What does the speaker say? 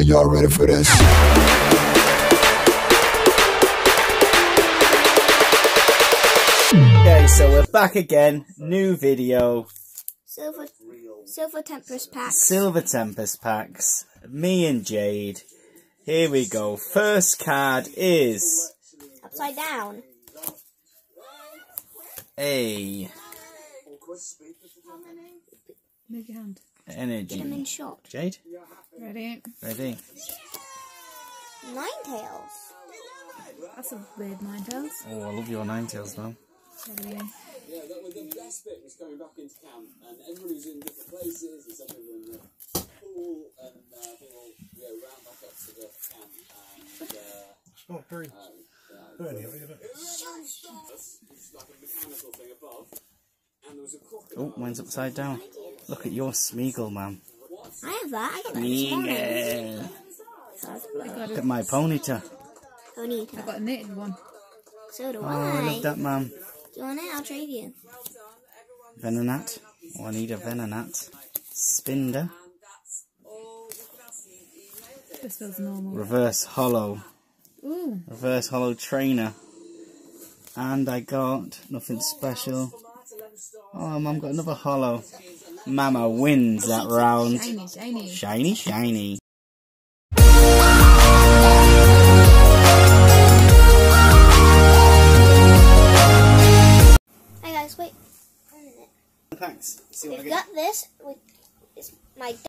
And y'all ready for this? Okay, so we're back again. New video. Silver, silver Tempest pack. Silver Tempest packs. Me and Jade. Here we go. First card is Upside down. a Move your hand. Get him in energy. shot. Jade, Ready? ready? Ninetales. That's a weird Ninetales. Oh, I love your Ninetales, man. Ready? Yeah, that was the best bit was coming back into camp, and everybody was in different places, and some people in the pool, and uh, people yeah, ran back up to the camp, and uh, Oh, very burny. What are you doing? it was like a mechanical thing above, and there was a crocodile. Oh, mine's upside down. Look at your Smeargle, man. I have that. I got that this morning. I Look at my ponyta. Bonita. got a knitted one. So do Oh, I. I love that, man. Do you want it? I'll trade you. Venonat. Oh, I need a Venonat. Spinder. This feels normal. Reverse Holo. Ooh, Reverse Holo Trainer. And I got nothing special. Oh, Mum got another Holo. Mama wins that round. shiny, shiny. Shiny, shiny. Hey guys, wait. a minute. Thanks. See what We've get. got this. With, it's my